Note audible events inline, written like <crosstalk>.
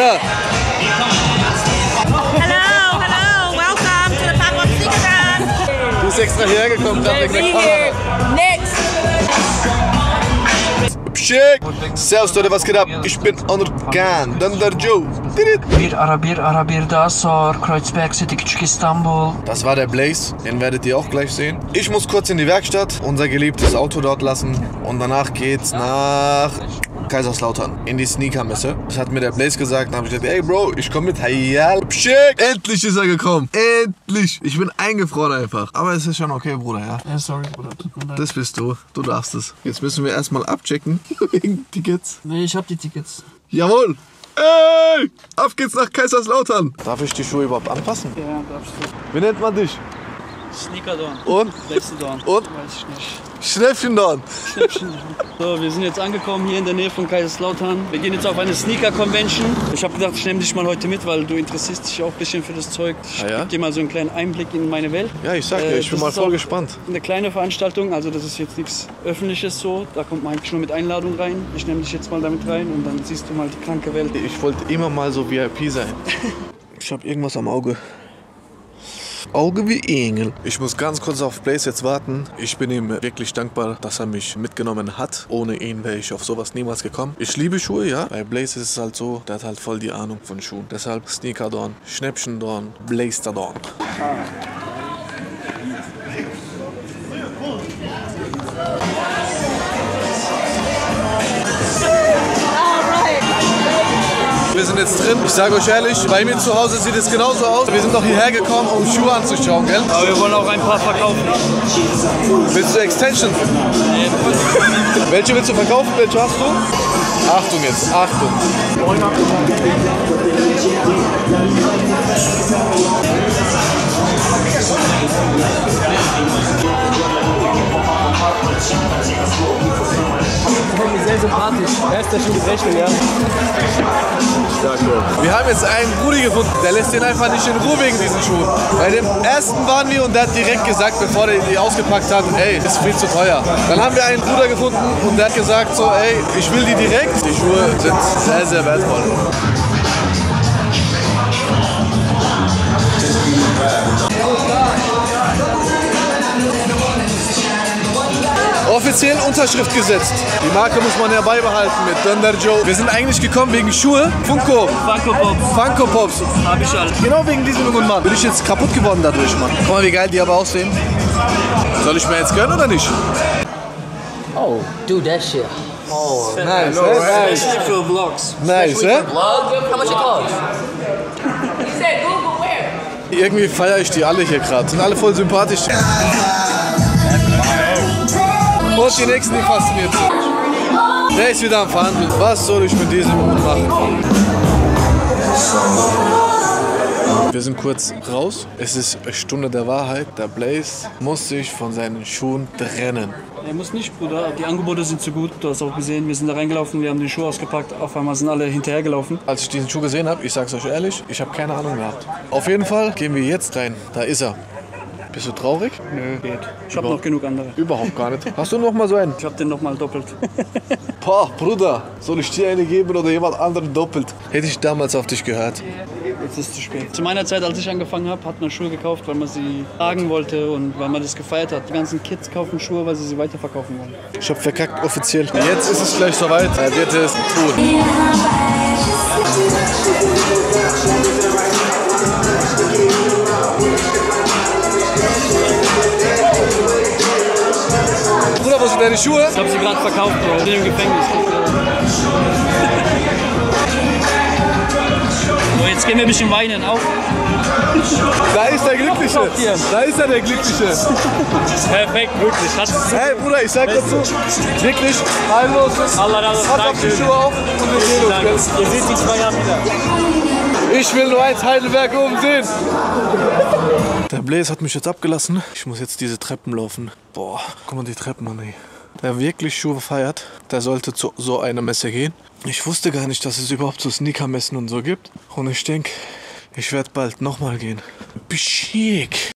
Bruder, Hello, hello, welcome to the Pop-Up Sneaker du bist extra hierher gekommen, gerade wegen der Kamera. Next. Schick! Servus Leute, was geht ab? Ich bin Onur Khan, dann der Joe. Bir ara bir ara bir daha sor. Kreuzberg City Küçük İstanbul. Das war der Blaze, den werdet ihr auch gleich sehen. Ich muss kurz in die Werkstatt, unser geliebtes Auto dort lassen und danach geht's nach Kaiserslautern in die Sneakermesse. Das hat mir der Blaze gesagt, dann habe ich gesagt, ey Bro, ich komme mit. Hayal. Endlich ist er gekommen. Endlich. Ich bin eingefroren einfach. Aber es ist schon okay, Bruder, ja. Ja, sorry, Bruder. Das bist du. Du darfst es. Jetzt müssen wir erstmal abchecken <laughs> wegen Tickets. Nee, ich hab die Tickets. Jawohl. Ey! Auf geht's nach Kaiserslautern. Darf ich die Schuhe überhaupt anpassen? Ja, darfst du. Wie nennt man dich? Sneaker Dorn. Und? Und? Weiß ich nicht. Schnäppchen Dorn. So, wir sind jetzt angekommen hier in der Nähe von Kaiserslautern. Wir gehen jetzt auf eine Sneaker Convention. Ich habe gedacht, ich nehme dich mal heute mit, weil du interessierst dich auch ein bisschen für das Zeug. Ich Ah ja? gebe dir mal so einen kleinen Einblick in meine Welt. Ja, ich sag dir, Äh, ich bin das mal voll gespannt. Eine kleine Veranstaltung, also das ist jetzt nichts Öffentliches so. Da kommt man eigentlich nur mit Einladung rein. Ich nehme dich jetzt mal damit rein und dann siehst du mal die kranke Welt. Ich wollte immer mal so VIP sein. <laughs> Ich habe irgendwas am Auge. Auge wie Engel. Ich muss ganz kurz auf Blaze jetzt warten. Ich bin ihm wirklich dankbar, dass er mich mitgenommen hat. Ohne ihn wäre ich auf sowas niemals gekommen. Ich liebe Schuhe, ja. Bei Blaze ist es halt so, der hat halt voll die Ahnung von Schuhen. Deshalb Sneaker Dorn, Schnäppchen Dorn, Wir sind jetzt drin. Ich sage euch ehrlich, bei mir zu Hause sieht es genauso aus. Wir sind doch hierher gekommen, um Schuhe anzuschauen, gell? Aber wir wollen auch ein paar verkaufen. Willst du Extensions? Welche willst du verkaufen? Welche hast du? Achtung jetzt, Achtung. Sympathisch. Er ist der schon die Rechnung, ja. Wir haben jetzt einen Rudi gefunden, der lässt den einfach nicht in Ruhe wegen diesen Schuhen. Bei dem ersten waren wir und der hat direkt gesagt, bevor der die ausgepackt hat, ey, ist viel zu teuer. Dann haben wir einen Bruder gefunden und der hat gesagt so, ey, ich will die direkt. Die Schuhe sind sehr, sehr wertvoll. Offiziell Unterschrift gesetzt. Die Marke muss man ja beibehalten mit Thunder Joe. Wir sind eigentlich gekommen wegen Schuhe. Funko. Funko Pop. Funko Pops. Hab ich alles. Genau wegen diesem jungen Mann. Bin ich jetzt kaputt geworden dadurch, Mann. Guck mal, wie geil die aber aussehen. Soll ich mir jetzt gönnen oder nicht? Oh, do that shit. Nice, eh? nice. Especially für Vlogs. Nice, eh? How much it cost? Irgendwie feiere ich die alle hier gerade. Sind alle voll sympathisch. Und die nächsten, die fasziniert sind. Der ist wieder am Verhandeln. Was soll ich mit diesem Hund machen? Wir sind kurz raus. Es ist Stunde der Wahrheit. Der Blaze muss sich von seinen Schuhen trennen. Er muss nicht, Bruder. Die Angebote sind zu gut. Du hast auch gesehen, wir sind da reingelaufen, wir haben den Schuh ausgepackt. Auf einmal sind alle hinterhergelaufen. Als ich diesen Schuh gesehen habe, ich sag's euch ehrlich, ich habe keine Ahnung gehabt. Auf jeden Fall gehen wir jetzt rein. Da ist er. Bist du traurig? Nö, geht. Ich habe noch genug andere. Überhaupt gar nicht. <laughs> Hast du noch mal so einen? Ich habe den nochmal doppelt. <laughs> Boah, Bruder, soll ich dir eine geben oder jemand anderen doppelt? Hätte ich damals auf dich gehört. Jetzt ist es zu spät. Zu meiner Zeit, als ich angefangen habe, hat man Schuhe gekauft, weil man sie tragen wollte und weil man das gefeiert hat. Die ganzen Kids kaufen Schuhe, weil sie sie weiterverkaufen wollen. Ich hab verkackt offiziell. Jetzt ist es gleich soweit. Er wird es tun. Deine Schuhe? Ich habe sie gerade verkauft, Bro. Ich bin im Gefängnis. <laughs> So, jetzt gehen wir ein bisschen weinen. Auf. Da ist der Glückliche. Da ist er, der Glückliche. Perfekt, wirklich. Hey Bruder, ich sag dazu, wirklich, heillos. Allah razı olsun. Pass auf die. Schuhe auf und wir sehen uns. Ihr seht in zwei Jahren wieder. Ich will nur eins Heidelberg oben sehen. Der Blaze hat mich jetzt abgelassen. Ich muss jetzt diese Treppen laufen. Boah, guck mal die Treppen an, ey. Wer wirklich Schuhe feiert, der sollte zu so einer Messe gehen. Ich wusste gar nicht, dass es überhaupt so Sneakermessen und so gibt. Und ich denke, ich werde bald nochmal gehen. Beschick.